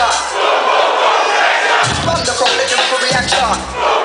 action. Thunder from the chemical reaction.